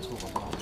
做报告。